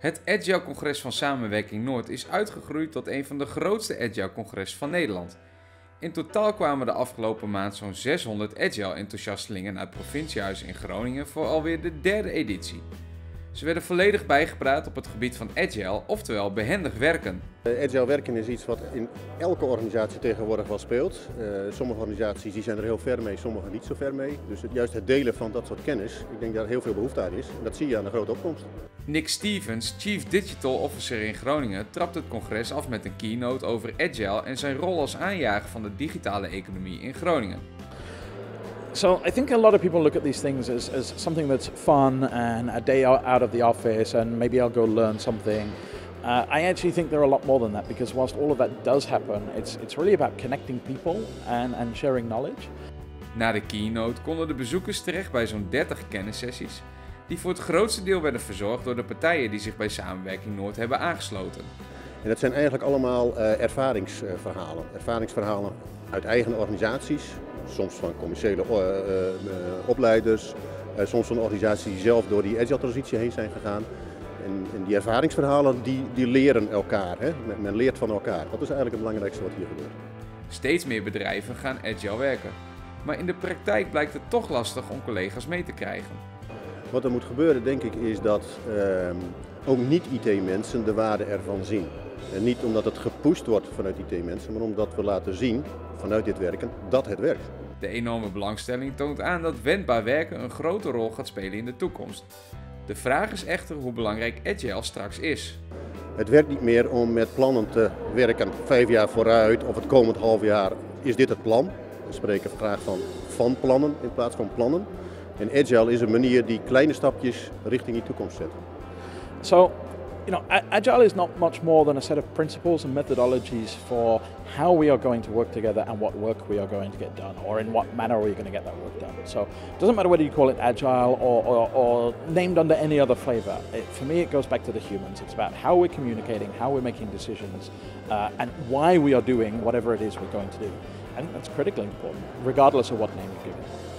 Het Agile-congres van Samenwerking Noord is uitgegroeid tot een van de grootste Agile-congressen van Nederland. In totaal kwamen de afgelopen maand zo'n 600 Agile-enthousiastelingen naar het provinciehuis in Groningen voor alweer de derde editie. Ze werden volledig bijgepraat op het gebied van agile, oftewel behendig werken. Uh, agile werken is iets wat in elke organisatie tegenwoordig wel speelt. Uh, sommige organisaties die zijn er heel ver mee, sommige niet zo ver mee. Dus het, juist het delen van dat soort kennis, ik denk dat er heel veel behoefte aan is. En dat zie je aan de grote opkomst. Nick Stevens, Chief Digital Officer in Groningen, trapt het congres af met een keynote over agile en zijn rol als aanjager van de digitale economie in Groningen. So I think a lot of people look at these things as, as something that's fun and a day out of the office and maybe I'll go learn something. Uh, I actually think they're a lot more than that because whilst all of that does happen, it's, it's really about connecting people and, and sharing knowledge. Na de keynote konden de bezoekers terecht bij zo'n 30 kennissessies, die voor het grootste deel werden verzorgd door de partijen die zich bij Samenwerking Noord hebben aangesloten. En dat zijn eigenlijk allemaal uh, ervaringsverhalen. Ervaringsverhalen uit eigen organisaties, soms van commerciële uh, uh, opleiders, soms van organisaties die zelf door die agile transitie heen zijn gegaan. En, en die ervaringsverhalen die, die leren elkaar, hè? Men, leert van elkaar. Dat is eigenlijk het belangrijkste wat hier gebeurt. Steeds meer bedrijven gaan agile werken. Maar in de praktijk blijkt het toch lastig om collega's mee te krijgen. Wat er moet gebeuren, denk ik, is dat uh, ook niet-IT-mensen de waarde ervan zien. En niet omdat het gepusht wordt vanuit IT-mensen, maar omdat we laten zien vanuit dit werken dat het werkt. De enorme belangstelling toont aan dat wendbaar werken een grote rol gaat spelen in de toekomst. De vraag is echter hoe belangrijk agile straks is. Het werkt niet meer om met plannen te werken vijf jaar vooruit of het komend half jaar is dit het plan. We spreken graag van van plannen in plaats van plannen. En agile is een manier die kleine stapjes richting die toekomst zet. So you know, agile is not much more than a set of principles and methodologies for how we are going to work together and what work we are going to get done, or in what manner are we going to get that work done. So it doesn't matter whether you call it agile or, or, or named under any other flavor. It, for me, it goes back to the humans. It's about how we're communicating, how we're making decisions, uh, and why we are doing whatever it is we're going to do. Think that's critically important, regardless of what name you give it.